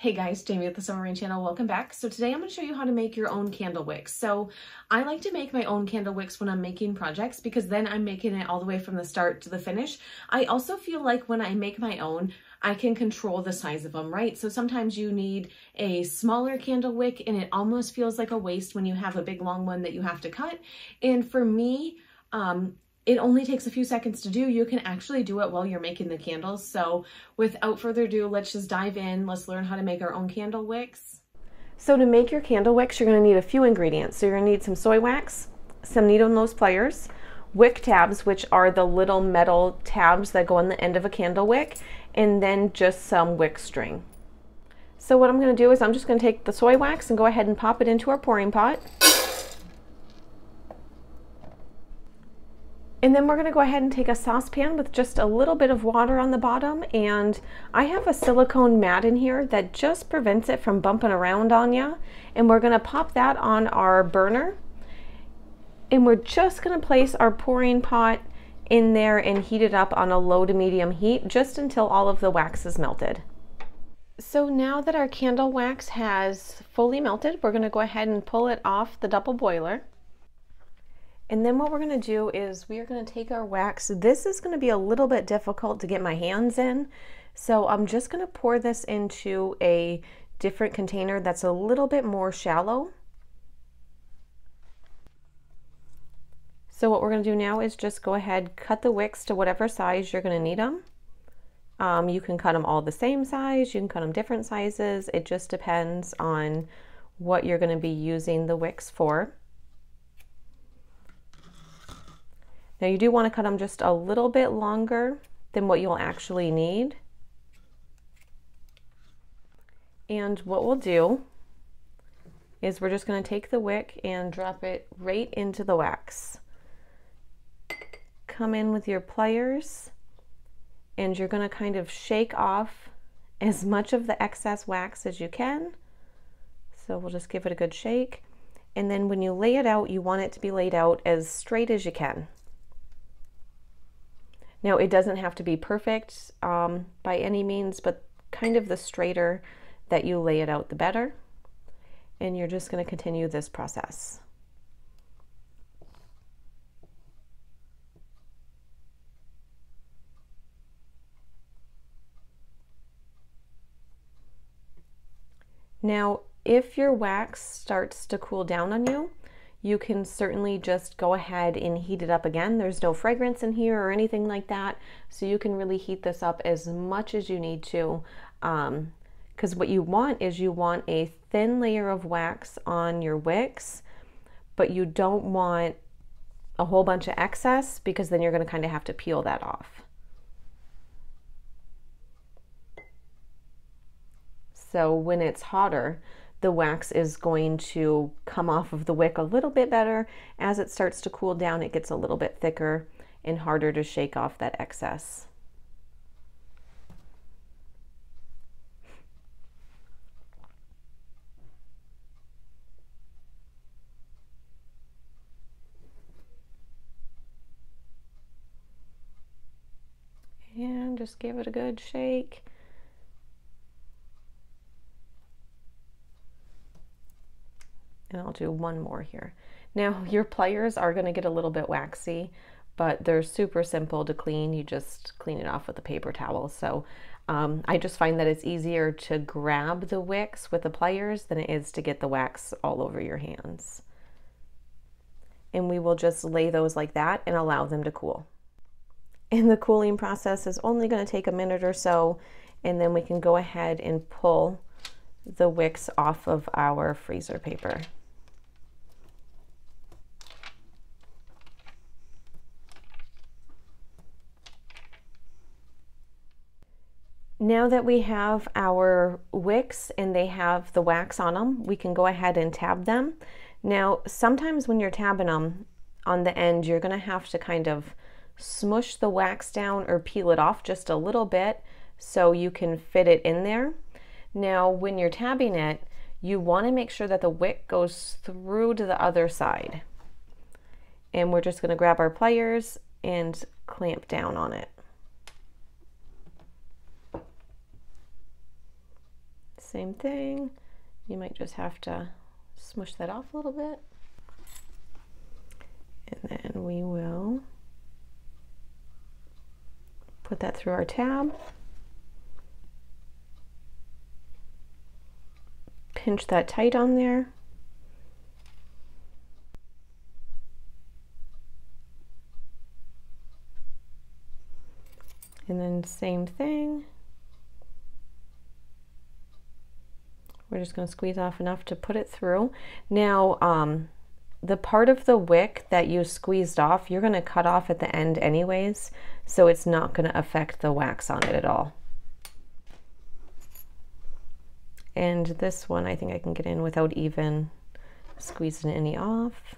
Hey guys, Jamie with the Summer Rain channel. Welcome back. So today I'm going to show you how to make your own candle wicks. So I like to make my own candle wicks when I'm making projects because then I'm making it all the way from the start to the finish. I also feel like when I make my own, I can control the size of them, right? So sometimes you need a smaller candle wick and it almost feels like a waste when you have a big long one that you have to cut. And for me, um, it only takes a few seconds to do. You can actually do it while you're making the candles. So without further ado, let's just dive in. Let's learn how to make our own candle wicks. So to make your candle wicks, you're gonna need a few ingredients. So you're gonna need some soy wax, some needle nose pliers, wick tabs, which are the little metal tabs that go on the end of a candle wick, and then just some wick string. So what I'm gonna do is I'm just gonna take the soy wax and go ahead and pop it into our pouring pot. And then we're gonna go ahead and take a saucepan with just a little bit of water on the bottom. And I have a silicone mat in here that just prevents it from bumping around on you. And we're gonna pop that on our burner. And we're just gonna place our pouring pot in there and heat it up on a low to medium heat just until all of the wax is melted. So now that our candle wax has fully melted, we're gonna go ahead and pull it off the double boiler. And then what we're gonna do is we are gonna take our wax. This is gonna be a little bit difficult to get my hands in. So I'm just gonna pour this into a different container that's a little bit more shallow. So what we're gonna do now is just go ahead, cut the wicks to whatever size you're gonna need them. Um, you can cut them all the same size, you can cut them different sizes. It just depends on what you're gonna be using the wicks for. Now you do want to cut them just a little bit longer than what you'll actually need. And what we'll do is we're just going to take the wick and drop it right into the wax. Come in with your pliers and you're going to kind of shake off as much of the excess wax as you can. So we'll just give it a good shake. And then when you lay it out, you want it to be laid out as straight as you can. Now, it doesn't have to be perfect um, by any means, but kind of the straighter that you lay it out, the better. And you're just going to continue this process. Now, if your wax starts to cool down on you, you can certainly just go ahead and heat it up again. There's no fragrance in here or anything like that. So you can really heat this up as much as you need to. Um, because what you want is you want a thin layer of wax on your wicks, but you don't want a whole bunch of excess because then you're going to kind of have to peel that off. So when it's hotter, the wax is going to come off of the wick a little bit better. As it starts to cool down, it gets a little bit thicker and harder to shake off that excess. And just give it a good shake. And I'll do one more here. Now your pliers are going to get a little bit waxy, but they're super simple to clean. You just clean it off with a paper towel. So um, I just find that it's easier to grab the wicks with the pliers than it is to get the wax all over your hands. And we will just lay those like that and allow them to cool. And the cooling process is only going to take a minute or so, and then we can go ahead and pull the wicks off of our freezer paper. Now that we have our wicks and they have the wax on them, we can go ahead and tab them. Now, sometimes when you're tabbing them on the end, you're gonna have to kind of smush the wax down or peel it off just a little bit so you can fit it in there. Now, when you're tabbing it, you wanna make sure that the wick goes through to the other side. And we're just gonna grab our pliers and clamp down on it. Same thing. You might just have to smush that off a little bit. And then we will put that through our tab. Pinch that tight on there. And then same thing. We're just going to squeeze off enough to put it through. Now, um, the part of the wick that you squeezed off, you're going to cut off at the end anyways, so it's not going to affect the wax on it at all. And this one I think I can get in without even squeezing any off.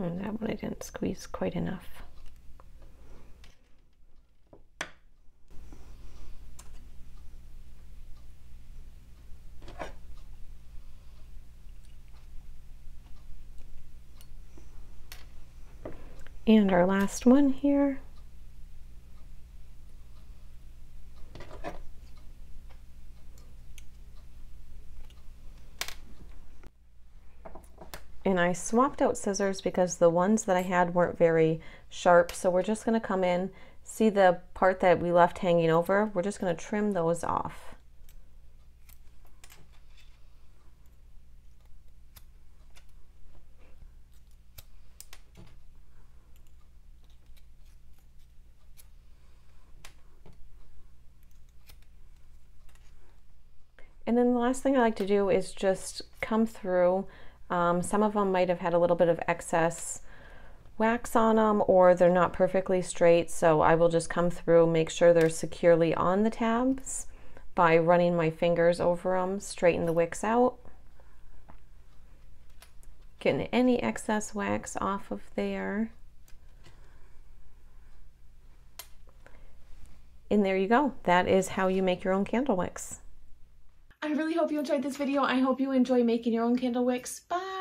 And that one I didn't squeeze quite enough. And our last one here. And I swapped out scissors because the ones that I had weren't very sharp. So we're just gonna come in, see the part that we left hanging over, we're just gonna trim those off. And then the last thing I like to do is just come through um, some of them might have had a little bit of excess wax on them or they're not perfectly straight. So I will just come through, make sure they're securely on the tabs by running my fingers over them, straighten the wicks out. Getting any excess wax off of there. And there you go. That is how you make your own candle wicks. I really hope you enjoyed this video. I hope you enjoy making your own candle wicks. Bye!